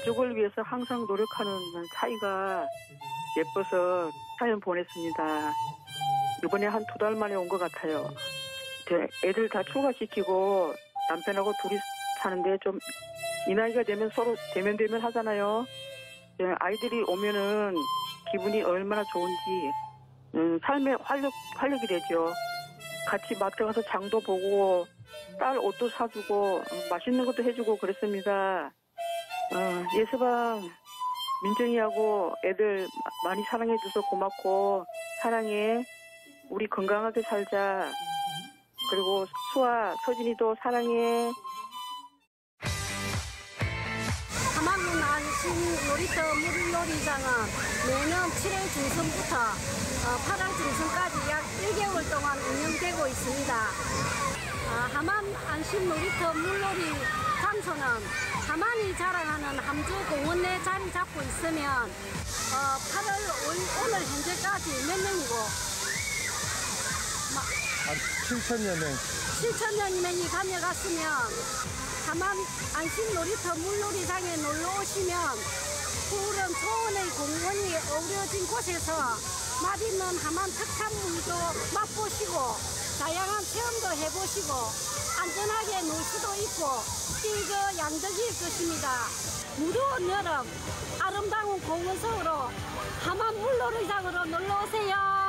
가족을 위해서 항상 노력하는 사이가 예뻐서 사연 보냈습니다. 이번에 한 두 달 만에 온 것 같아요. 네, 애들 다 초과시키고 남편하고 둘이 사는데 좀 이 나이가 되면 서로 대면 대면 하잖아요. 네, 아이들이 오면은 기분이 얼마나 좋은지 음, 삶의 활력 활력이 되죠. 같이 마트 가서 장도 보고 딸 옷도 사주고 음, 맛있는 것도 해주고 그랬습니다. 어, 예서방 민정이하고 애들 마- 많이 사랑해줘서 고맙고 사랑해. 우리 건강하게 살자. 그리고 수아, 서진이도 사랑해. 하만군 안심 놀이터 물놀이장은 매년 7월 중순부터 어, 8월 중순까지 약 1개월 동안 운영되고 있습니다. 아, 하만 안심 놀이터 물놀이 장소는 하만이 자랑하는 함주 공원 내 자리 잡고 있으면 어, 8월 오- 오늘 현재까지 몇 명이고 한 7천여 명. 7천여 명이 다녀갔으면 다만 안심 놀이터 물놀이장에 놀러 오시면 푸른 초원의 공원이 어우러진 곳에서 맛있는 하만 특산물도 맛보시고 다양한 체험도 해보시고 안전하게 놀 수도 있고 뛰거 양덕일 것입니다. 무더운 여름 아름다운 공원 속으로 하만 물놀이장으로 놀러 오세요.